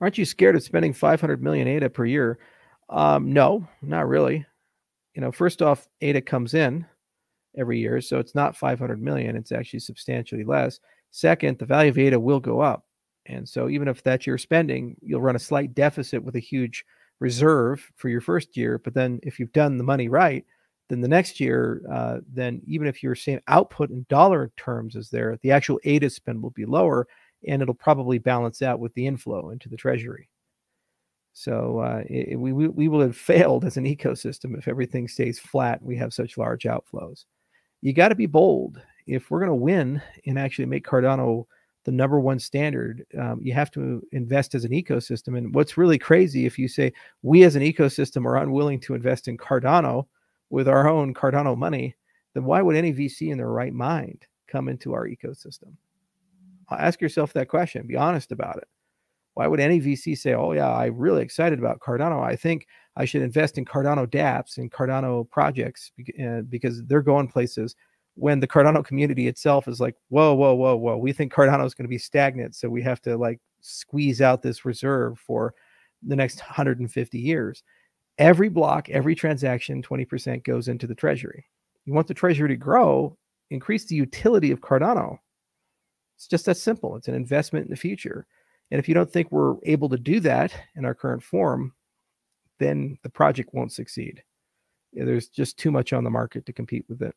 Aren't you scared of spending 500 million ADA per year? Um, no, not really. You know, first off, ADA comes in every year, so it's not 500 million. It's actually substantially less. Second, the value of ADA will go up. And so even if that's your spending, you'll run a slight deficit with a huge reserve for your first year. But then if you've done the money right, then the next year, uh, then even if your same output in dollar terms is there, the actual ADA spend will be lower and it'll probably balance out with the inflow into the treasury. So uh, it, we, we will have failed as an ecosystem if everything stays flat. and We have such large outflows. You got to be bold. If we're going to win and actually make Cardano the number one standard, um, you have to invest as an ecosystem. And what's really crazy if you say we as an ecosystem are unwilling to invest in Cardano with our own Cardano money, then why would any VC in their right mind come into our ecosystem? Ask yourself that question. Be honest about it. Why would any VC say, "Oh yeah, I'm really excited about Cardano. I think I should invest in Cardano DApps and Cardano projects uh, because they're going places." When the Cardano community itself is like, "Whoa, whoa, whoa, whoa! We think Cardano is going to be stagnant, so we have to like squeeze out this reserve for the next 150 years." Every block, every transaction, 20% goes into the treasury. You want the treasury to grow, increase the utility of Cardano. It's just that simple. It's an investment in the future. And if you don't think we're able to do that in our current form, then the project won't succeed. There's just too much on the market to compete with it.